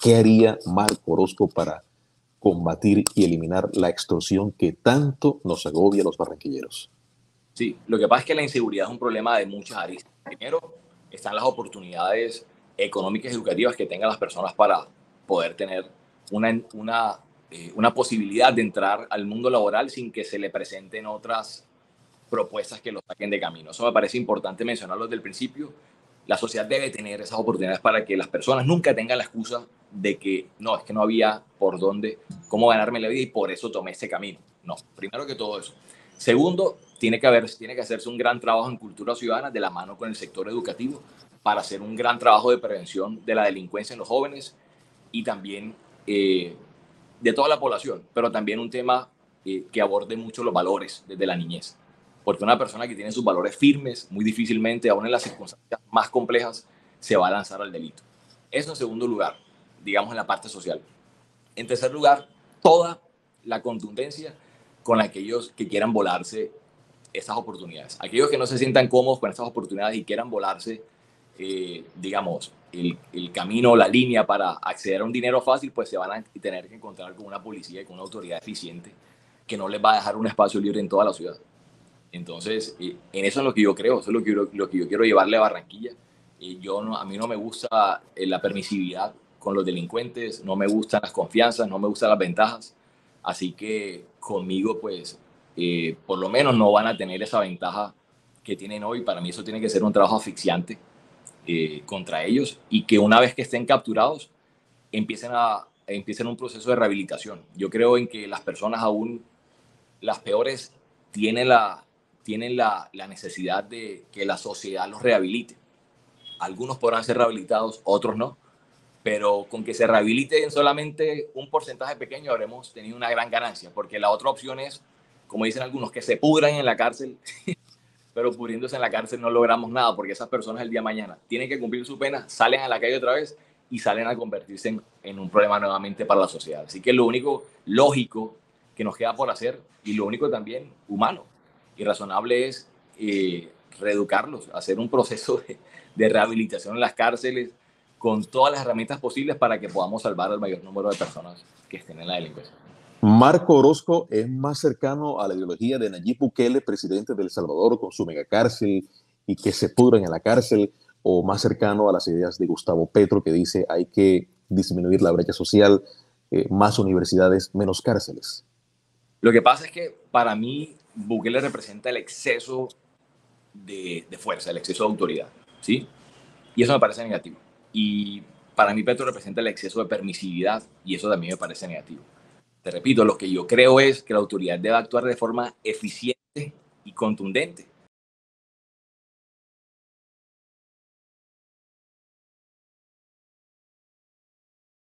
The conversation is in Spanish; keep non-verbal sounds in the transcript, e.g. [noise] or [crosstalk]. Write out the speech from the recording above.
¿Qué haría Marco Orozco para combatir y eliminar la extorsión que tanto nos agobia a los barranquilleros? Sí, lo que pasa es que la inseguridad es un problema de muchas áreas. Primero, están las oportunidades económicas y educativas que tengan las personas para poder tener una, una, eh, una posibilidad de entrar al mundo laboral sin que se le presenten otras propuestas que lo saquen de camino. Eso me parece importante mencionarlo desde el principio. La sociedad debe tener esas oportunidades para que las personas nunca tengan la excusa de que no, es que no había por dónde, cómo ganarme la vida y por eso tomé ese camino. No, primero que todo eso. Segundo, tiene que, haber, tiene que hacerse un gran trabajo en cultura ciudadana de la mano con el sector educativo para hacer un gran trabajo de prevención de la delincuencia en los jóvenes y también eh, de toda la población, pero también un tema eh, que aborde mucho los valores desde la niñez. Porque una persona que tiene sus valores firmes, muy difícilmente, aún en las circunstancias más complejas, se va a lanzar al delito. Eso en segundo lugar, digamos en la parte social. En tercer lugar, toda la contundencia con aquellos que quieran volarse esas oportunidades. Aquellos que no se sientan cómodos con estas oportunidades y quieran volarse, eh, digamos, el, el, camino, la línea para acceder a un dinero fácil, pues se van a tener que encontrar con una policía y con una autoridad eficiente que no les va a dejar un espacio libre en toda la ciudad. Entonces, eh, en eso es lo que yo creo, eso es lo que, lo, que yo quiero llevarle a Barranquilla. y yo no, a mí no me gusta eh, la permisividad con los delincuentes, no me gustan las confianzas, no me gustan las ventajas. Así que conmigo, pues, eh, por lo menos no van a tener esa ventaja que tienen hoy. Para mí eso tiene que ser un trabajo asfixiante eh, contra ellos y que una vez que estén capturados empiecen, a, empiecen un proceso de rehabilitación. Yo creo en que las personas aún, las peores, tienen la, tienen la, la necesidad de que la sociedad los rehabilite. Algunos podrán ser rehabilitados, otros no pero con que se rehabiliten solamente un porcentaje pequeño habremos tenido una gran ganancia, porque la otra opción es, como dicen algunos, que se pudran en la cárcel, [laughs] pero pudriéndose en la cárcel no logramos nada, porque esas personas el día de mañana tienen que cumplir su pena, salen a la calle otra vez y salen a convertirse en, en un problema nuevamente para la sociedad. Así que lo único lógico que nos queda por hacer, y lo único también humano y razonable es eh, reeducarlos, hacer un proceso de, de rehabilitación en las cárceles, con todas las herramientas posibles para que podamos salvar al mayor número de personas que estén en la delincuencia. Marco Orozco es más cercano a la ideología de Nayib Bukele, presidente de El Salvador, con su megacárcel y que se pudren en la cárcel, o más cercano a las ideas de Gustavo Petro, que dice hay que disminuir la brecha social, eh, más universidades, menos cárceles. Lo que pasa es que para mí Bukele representa el exceso de, de fuerza, el exceso de autoridad, ¿sí? Y eso me parece negativo. Y para mí Petro representa el exceso de permisividad y eso también me parece negativo. Te repito, lo que yo creo es que la autoridad debe actuar de forma eficiente y contundente